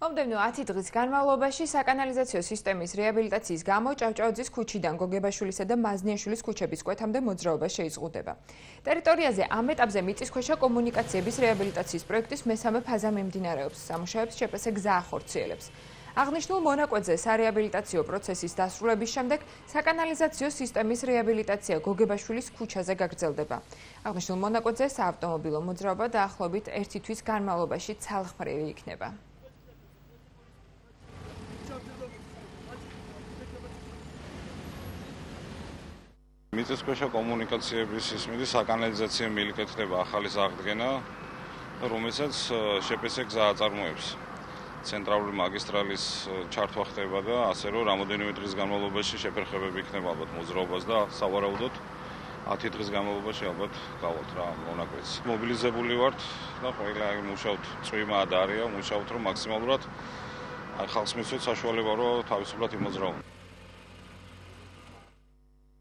მომდევნო 10 დღის განმავლობაში საკანალიზაციო სისტემის რეაბილიტაციის გამო ჭავჭავაძის ქუჩიდან გოგებაშვილისა და მაზნიაშვილის ქუჩების კვეთამდე მოძრაობა შეიზღუდება. ტერიტორიაზე ამ ეტაპზე მიწისქვეშა კომუნიკაციების რეაბილიტაციის პროექტის მესამე ფაზა მიმდინარეობს. სამუშაოებს შეფასე გზა ახორციელებს. აღნიშნულ მონაკვეთზე სარეაბილიტაციო პროცესის დასრულების შემდეგ საკანალიზაციო სისტემის რეაბილიტაცია გოგებაშვილის ქუჩაზე გაგრძელდება. აღნიშნულ მონაკვეთზე საავტომობილო მოძრაობა დაახლოებით 1 თვის განმავლობაში ცალხმრივი იქნება. მიწისქვეშა კომუნიკაციების ისმიდი საკანალიზაციო მილკეთ ხდება ახალი აღდგენა, რომელსაც შეპესე გზა აწარმოებს. ცენტრალური მაგისტრალის ჩართვა ხდება და ასე რომ რამოდენიმე დღის განმავლობაში შეფერხებები იქნება ალბათ მოძრაობას და სავარაუდოდ 10 დღის განმავლობაში ალბათ გავალთ რა მონაკვეთს. მობილიზებული ვართ და ყველა მუშაობთ წვიმა და არია, მუშაობთ რომ მაქსიმალურად ხალხს მისცეთ საშუალება რომ თავისუფლად იმოძრაონ.